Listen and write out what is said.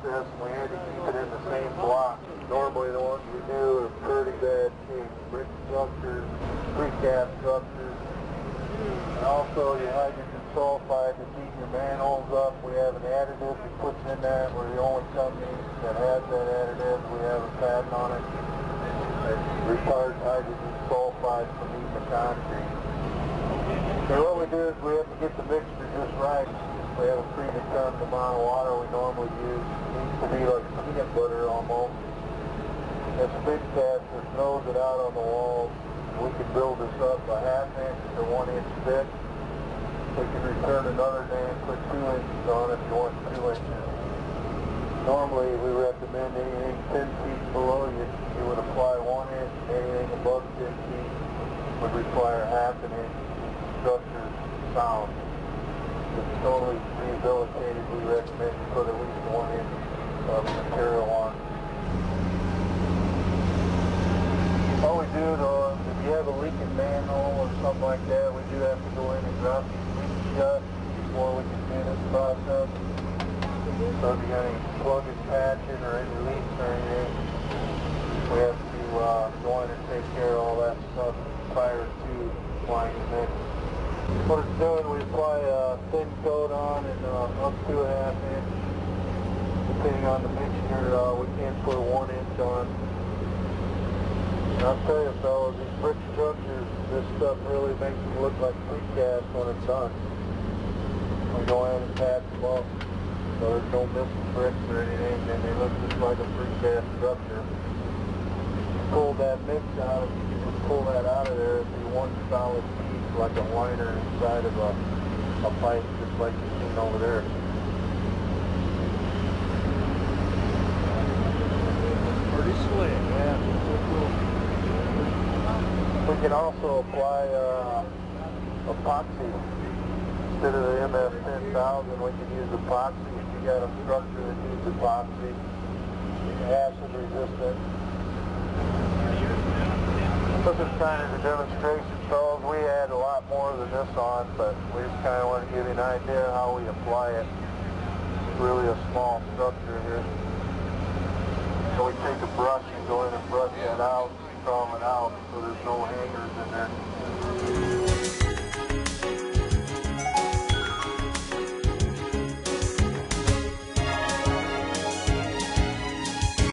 this, we had to keep it in the same block. Normally the ones we do are pretty bad shape. Brick structures, precast structures. And also your hydrogen sulfide to keep your manholes up. We have an additive that puts in there. We're the only company that has that additive. We have a patent on it. It retards hydrogen sulfide from eating the concrete. So what we do is we get the mixture just right. We have a predetermined amount of water we normally use. It needs to be like peanut butter almost. This big cast just nose it out on the walls. We can build this up a half inch to one inch thick. We can return another day and put two inches on if you want two inches. Normally we recommend anything 10 feet below you, you would apply one inch. Anything above 10 feet would require half an inch structure sound. It's totally rehabilitated. We recommend you put at least one inch of material on. All we do though, if you have a leaking manhole or something like that, we do have to go in and drop these leaks shut before we can do this process. So if you got any plugging, patching, or any leaks or anything, we have to uh, go in and take care of all that stuff prior to applying the mix. What it's doing, we apply a thin coat on and uh, up to a half inch. Depending on the mixture, uh, we can put one inch on. And I'll tell you fellas, these brick structures, this stuff really makes them look like precast when it's done. We go in and patch them up, so there's no missing bricks or anything, and they look just like a precast structure. Pull that mix out, if you can just pull that out of there, it'd be one solid piece, like a liner inside of a, a pipe, just like you've seen over there. Pretty slick. Yeah. We can also apply uh, epoxy. Instead of the MS 10000, we can use epoxy. If you got a structure that needs epoxy, acid resistant. This is kind of a demonstration, fellas. We had a lot more than this on, but we just kind of want to give you an idea how we apply it. It's really a small structure here. So we take a brush and go in and brush it out, draw it out, so there's no hangers in there.